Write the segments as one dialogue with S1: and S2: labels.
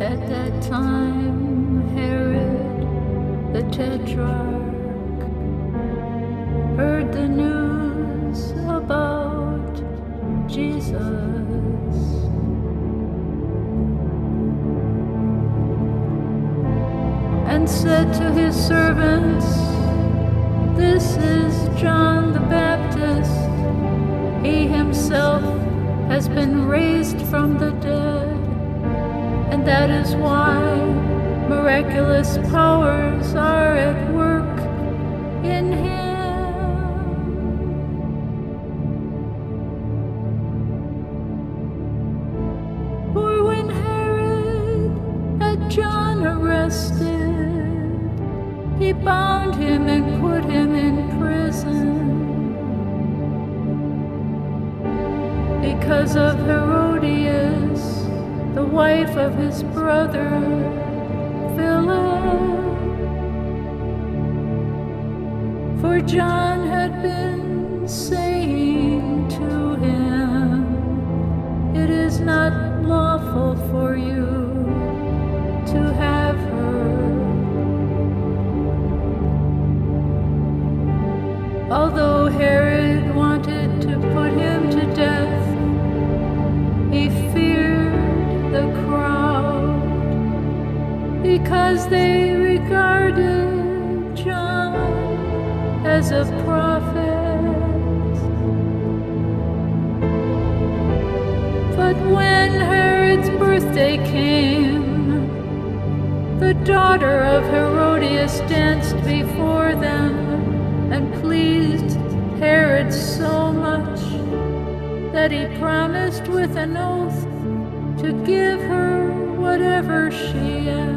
S1: At that time, Herod the Tetrarch heard the news about Jesus. And said to his servants, This is John the Baptist. He himself has been raised from the dead, and that is why miraculous powers are at work in him. For when Herod had John arrested, he bound him and put him in prison because of the wife of his brother Philip. For John had been saying to him, It is not lawful for you to have her. Although because they regarded John as a prophet. But when Herod's birthday came, the daughter of Herodias danced before them and pleased Herod so much that he promised with an oath to give her whatever she asked.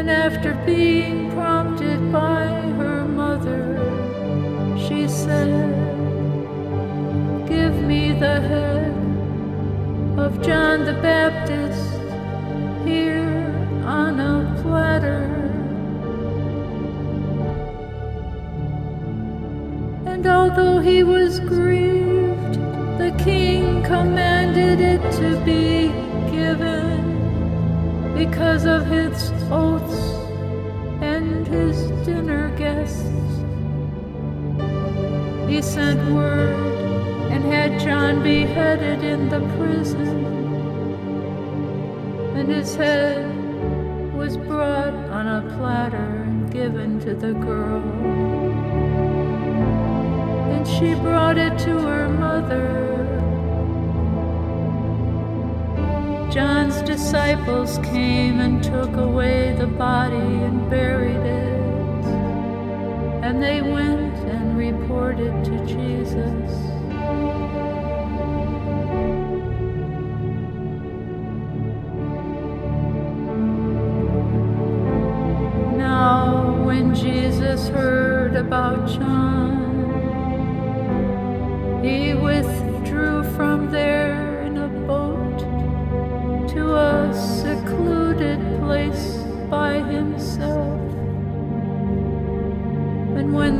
S1: And after being prompted by her mother, she said, Give me the head of John the Baptist here on a platter. And although he was grieved, the king commanded it to be given because of his oaths and his dinner guests. He sent word and had John beheaded in the prison, and his head was brought on a platter and given to the girl. And she brought it to her mother. John's disciples came and took away the body and buried it. And they went and reported to Jesus. Now, when Jesus heard about John,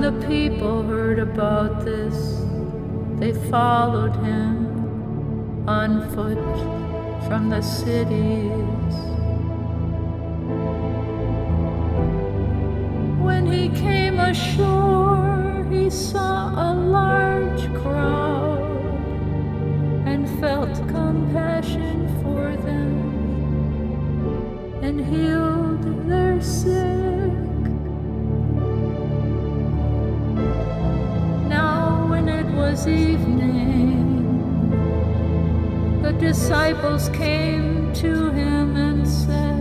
S1: when the people heard about this, they followed him on foot from the cities. When he came ashore, he saw a large crowd and felt compassion for them and healed their sick. Was evening, the disciples came to him and said,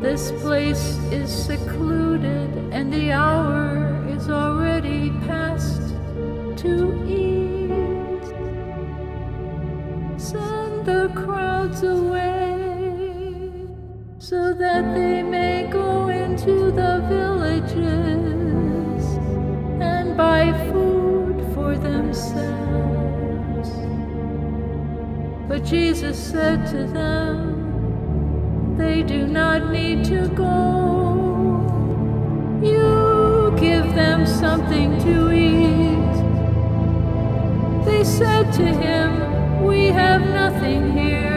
S1: This place is secluded, and the hour is already past to eat. Send the crowds away so that they may go into the villages buy food for themselves. But Jesus said to them, they do not need to go. You give them something to eat. They said to him, We have nothing here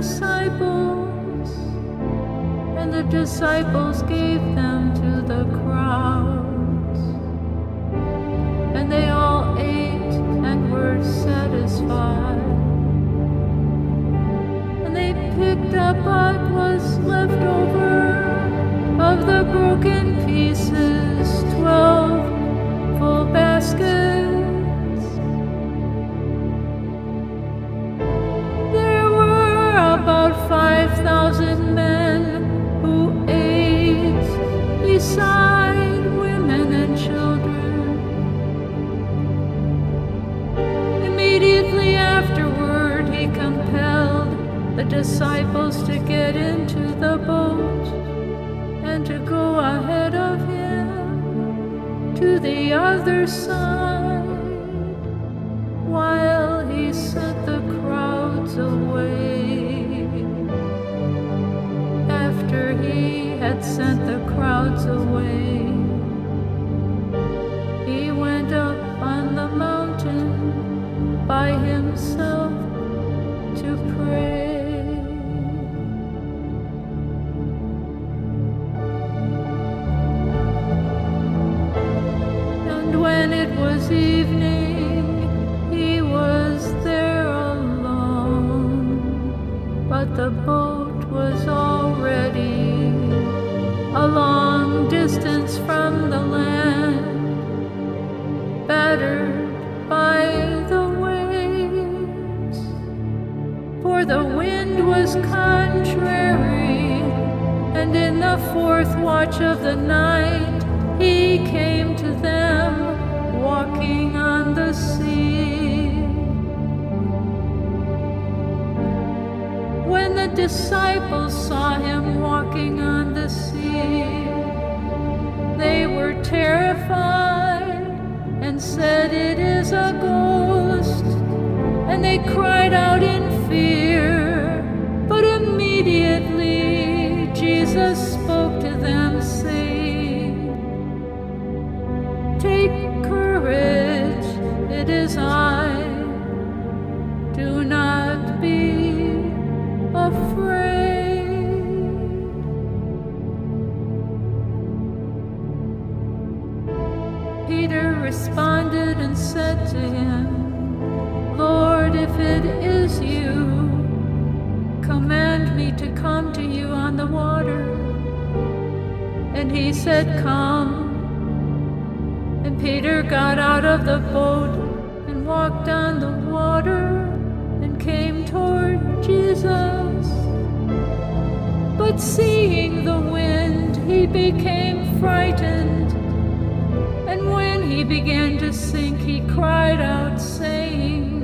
S1: disciples, and the disciples gave them to the crowds. And they all ate and were satisfied. And they picked up what was left over of the broken pieces, twelve the disciples to get into the boat and to go ahead of him to the other side while he sent the crowds away. After he had sent the crowds away, when it was evening, he was there alone. But the boat was already a long distance from the land, battered by the waves. For the wind was contrary, and in the fourth watch of the night he came to them disciples saw him walking on the sea, they were terrified and said, It is a ghost. And they cried out in fear. But immediately Jesus spoke to them, saying, Take courage, it is I. Do not be afraid. Peter responded and said to him, Lord, if it is you, command me to come to you on the water. And he said, Come. And Peter got out of the boat walked on the water and came toward Jesus. But seeing the wind, he became frightened. And when he began to sink, he cried out, saying,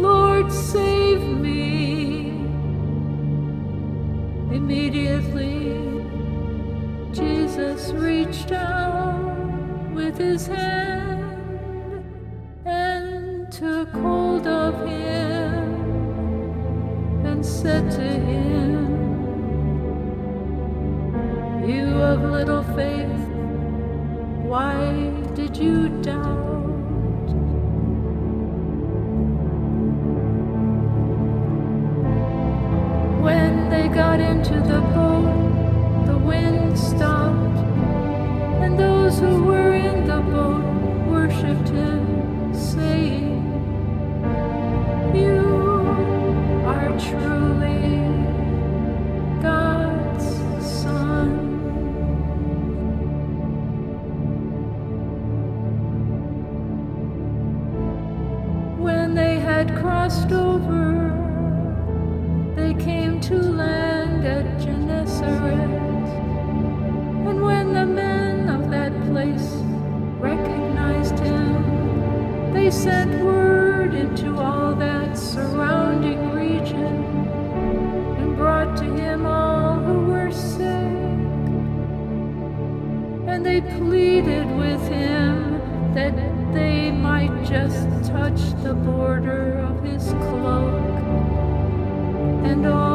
S1: Lord, save me. Immediately, Jesus reached out with his hand into the boat, the wind stopped, and those who were in the boat worshipped him, saying, You are truly God's Son. When they had crossed over, they sent word into all that surrounding region and brought to him all who were sick. And they pleaded with him that they might just touch the border of his cloak. And all